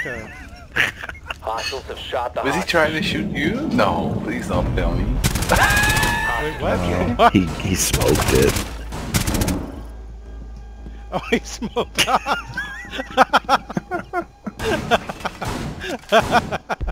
Hostiles have shot the Was he trying to shoot you? No, please don't tell me. Wait, what? Uh, What? he, he smoked it. Oh, he smoked. it.